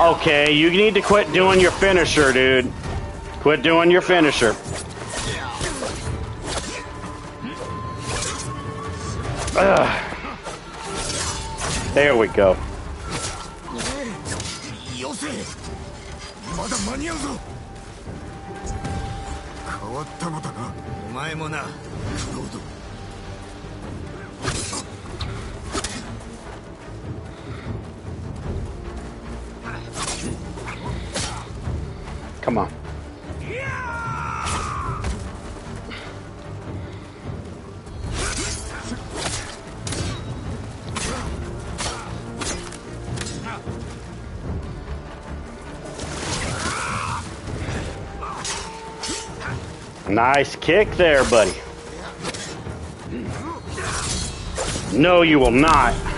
Okay, you need to quit doing your finisher, dude. Quit doing your finisher. Ugh. There we go. Come on. Nice kick there, buddy. No, you will not.